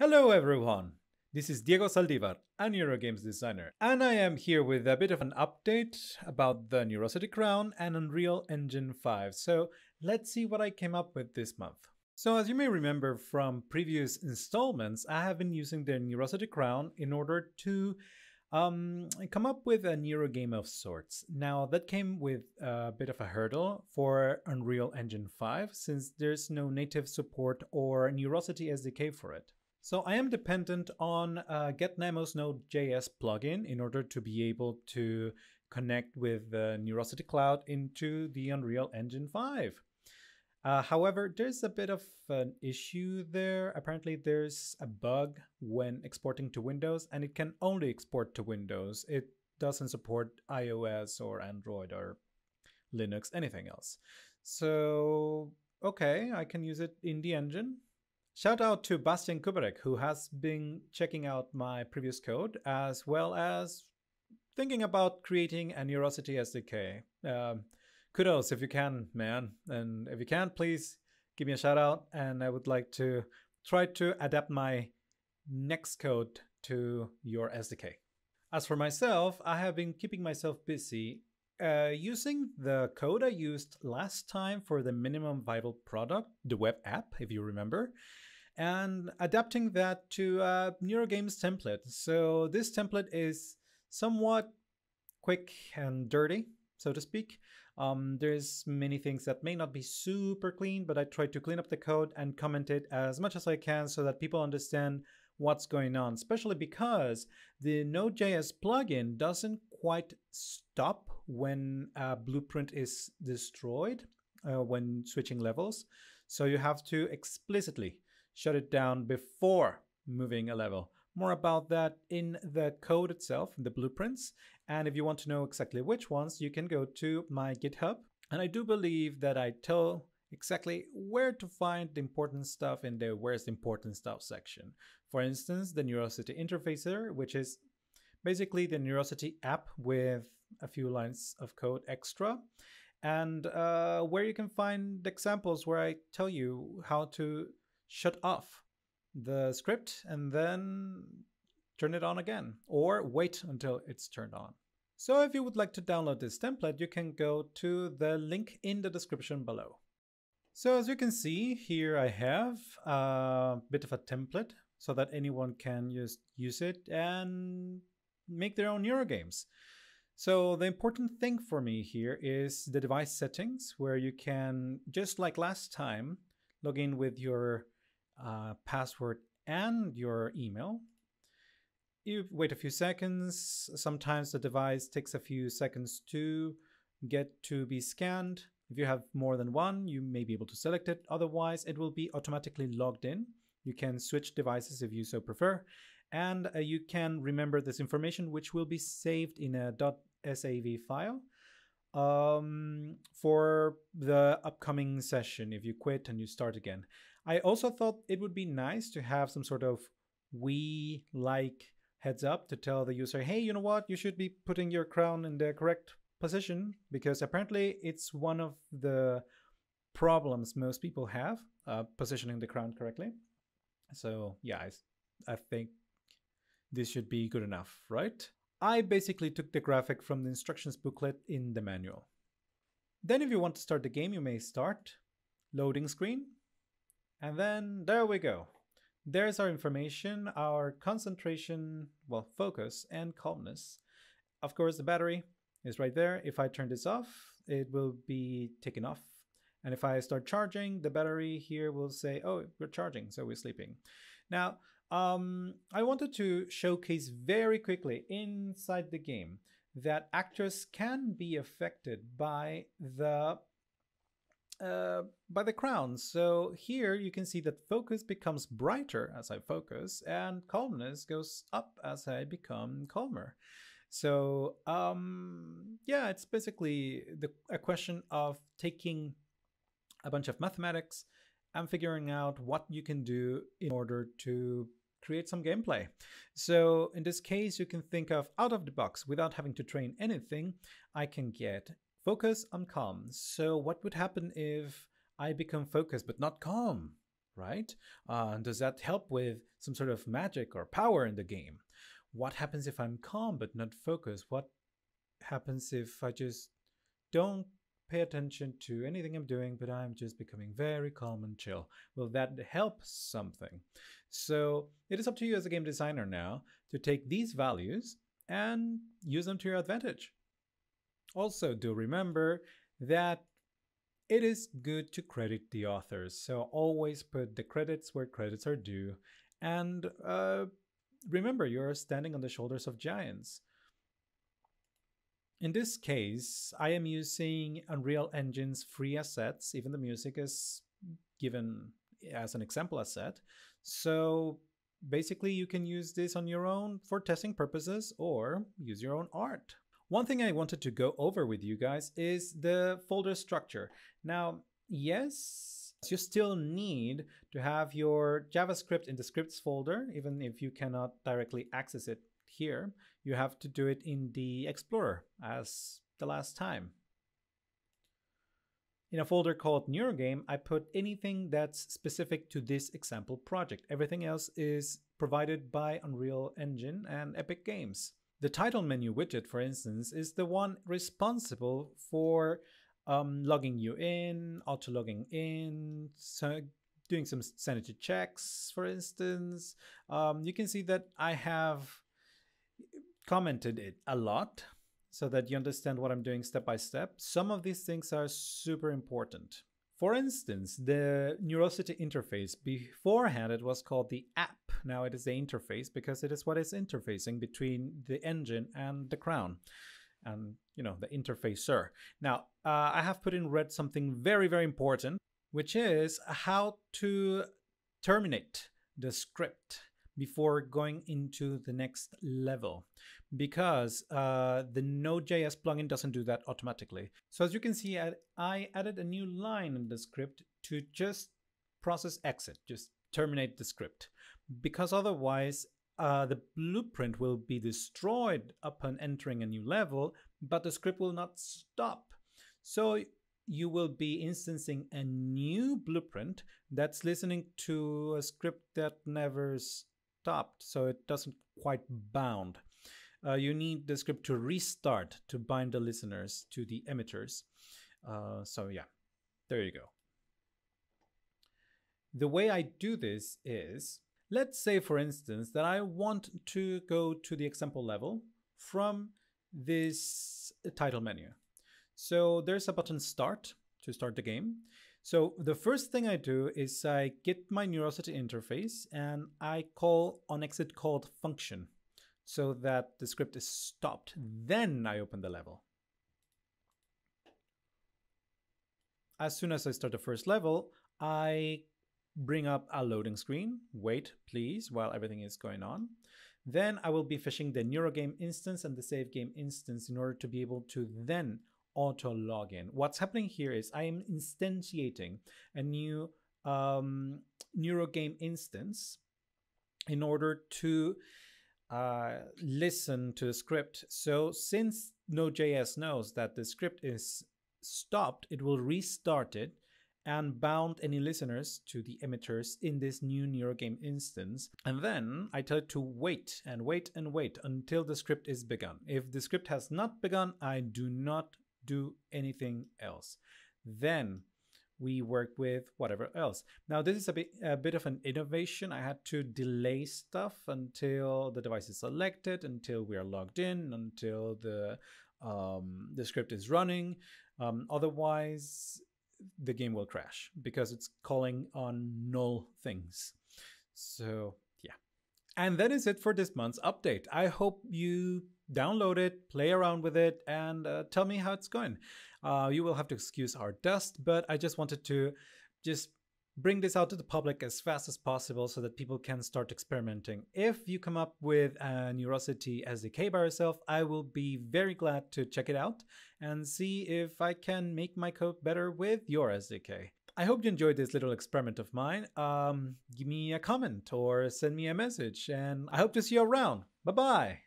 Hello everyone! This is Diego Saldivar, a Neurogames designer, and I am here with a bit of an update about the Neurosity Crown and Unreal Engine 5. So let's see what I came up with this month. So as you may remember from previous installments, I have been using the Neurosity Crown in order to um, come up with a Neuro game of sorts. Now that came with a bit of a hurdle for Unreal Engine 5 since there's no native support or Neurosity SDK for it. So I am dependent on uh, Getnamo's Node.js plugin in order to be able to connect with the Neurosity Cloud into the Unreal Engine 5. Uh, however, there's a bit of an issue there. Apparently, there's a bug when exporting to Windows, and it can only export to Windows. It doesn't support iOS or Android or Linux, anything else. So, okay, I can use it in the engine. Shout out to Bastian Kubarek, who has been checking out my previous code as well as thinking about creating a Neurosity SDK. Um, kudos if you can, man. And if you can, please give me a shout out. And I would like to try to adapt my next code to your SDK. As for myself, I have been keeping myself busy uh, using the code I used last time for the minimum viable product, the web app, if you remember, and adapting that to a Neurogames template. So this template is somewhat quick and dirty, so to speak. Um, there's many things that may not be super clean, but I try to clean up the code and comment it as much as I can so that people understand what's going on, especially because the Node.js plugin doesn't quite stop when a blueprint is destroyed uh, when switching levels. So you have to explicitly shut it down before moving a level. More about that in the code itself, in the blueprints. And if you want to know exactly which ones, you can go to my GitHub. And I do believe that I tell exactly where to find the important stuff in the where's the important stuff section. For instance, the Neurosity interfacer, which is basically the Neurosity app with a few lines of code extra and uh, where you can find examples where I tell you how to shut off the script and then turn it on again or wait until it's turned on. So if you would like to download this template, you can go to the link in the description below. So as you can see here I have a bit of a template so that anyone can just use it and make their own Neuro games. So the important thing for me here is the device settings where you can, just like last time, log in with your uh, password and your email. You wait a few seconds. Sometimes the device takes a few seconds to get to be scanned. If you have more than one, you may be able to select it. Otherwise, it will be automatically logged in. You can switch devices if you so prefer. And uh, you can remember this information, which will be saved in a .sav file um, for the upcoming session if you quit and you start again. I also thought it would be nice to have some sort of we like heads up to tell the user, hey, you know what, you should be putting your crown in the correct position because apparently it's one of the problems most people have uh, positioning the crown correctly. So yeah, I, I think this should be good enough, right? I basically took the graphic from the instructions booklet in the manual. Then if you want to start the game, you may start loading screen. And then there we go. There's our information, our concentration, well, focus and calmness. Of course, the battery is right there. If I turn this off, it will be taken off. And if I start charging, the battery here will say, oh, we're charging, so we're sleeping. Now, um, I wanted to showcase very quickly inside the game that actors can be affected by the uh, by the crown. So here you can see that focus becomes brighter as I focus and calmness goes up as I become calmer. So um, yeah, it's basically the, a question of taking a bunch of mathematics and figuring out what you can do in order to create some gameplay. So in this case, you can think of out of the box without having to train anything. I can get focus on calm. So what would happen if I become focused but not calm, right? Uh, does that help with some sort of magic or power in the game? What happens if I'm calm but not focused? What happens if I just don't pay attention to anything I'm doing, but I'm just becoming very calm and chill? Will that help something? So it is up to you as a game designer now to take these values and use them to your advantage. Also, do remember that it is good to credit the authors, so always put the credits where credits are due. And uh, remember, you're standing on the shoulders of giants. In this case, I am using Unreal Engine's free assets, even the music is given as an example asset. So basically, you can use this on your own for testing purposes or use your own art. One thing I wanted to go over with you guys is the folder structure. Now, yes, you still need to have your JavaScript in the scripts folder, even if you cannot directly access it here. You have to do it in the Explorer as the last time. In a folder called Neurogame, I put anything that's specific to this example project. Everything else is provided by Unreal Engine and Epic Games. The title menu widget, for instance, is the one responsible for um, logging you in, auto logging in, so doing some sanity checks, for instance. Um, you can see that I have commented it a lot so that you understand what I'm doing step by step. Some of these things are super important. For instance, the Neurosity interface, beforehand it was called the app. Now it is the interface because it is what is interfacing between the engine and the crown and, you know, the interfacer. Now, uh, I have put in red something very, very important, which is how to terminate the script before going into the next level because uh, the Node.js plugin doesn't do that automatically. So as you can see, I added a new line in the script to just process exit, just terminate the script, because otherwise uh, the blueprint will be destroyed upon entering a new level, but the script will not stop. So you will be instancing a new blueprint that's listening to a script that never stopped, so it doesn't quite bound uh, you need the script to restart to bind the listeners to the emitters. Uh, so yeah, there you go. The way I do this is, let's say for instance that I want to go to the example level from this title menu. So there's a button start to start the game. So the first thing I do is I get my Neurosity interface and I call on exit called function so that the script is stopped. Then I open the level. As soon as I start the first level, I bring up a loading screen. Wait, please, while everything is going on. Then I will be fishing the Neurogame instance and the save game instance in order to be able to then auto login. What's happening here is I am instantiating a new um, Neurogame instance in order to uh, listen to the script. So since Node.js knows that the script is stopped, it will restart it and bound any listeners to the emitters in this new Neurogame instance. And then I tell it to wait and wait and wait until the script is begun. If the script has not begun, I do not do anything else. Then we work with whatever else. Now, this is a bit, a bit of an innovation. I had to delay stuff until the device is selected, until we are logged in, until the, um, the script is running. Um, otherwise, the game will crash because it's calling on null things. So. And that is it for this month's update. I hope you download it, play around with it, and uh, tell me how it's going. Uh, you will have to excuse our dust, but I just wanted to just bring this out to the public as fast as possible so that people can start experimenting. If you come up with a Neurosity SDK by yourself, I will be very glad to check it out and see if I can make my code better with your SDK. I hope you enjoyed this little experiment of mine. Um, give me a comment or send me a message, and I hope to see you around. Bye bye.